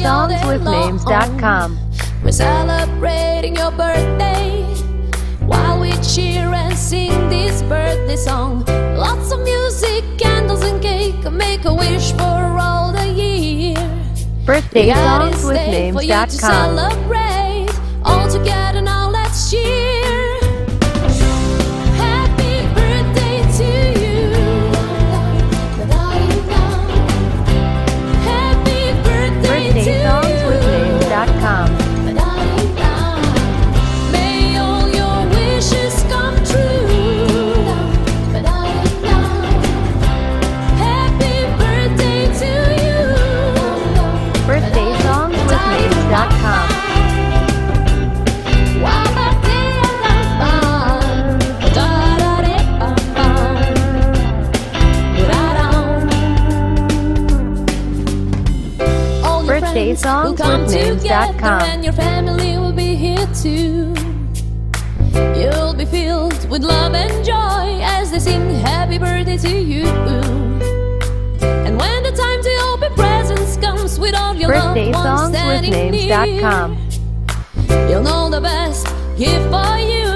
Birthday party all songs day with long. names.com. We're celebrating your birthday while we cheer and sing this birthday song. Lots of music, candles and cake, make a wish for all the year. Birthday songs with day for you to names.com. celebrate. All together Birthday songs will come with together And your family will be here too. You'll be filled with love and joy As they sing happy birthday to you. And when the time to open presents comes With all your Birthday loved ones standing near You'll know the best gift for you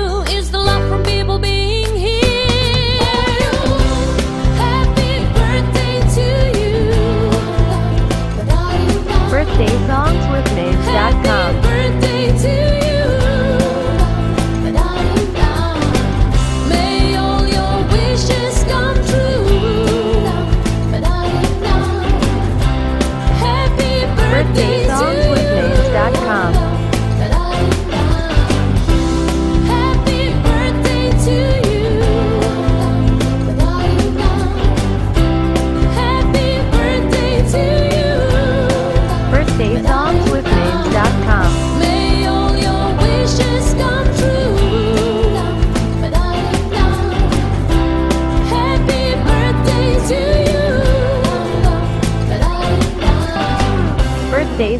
you.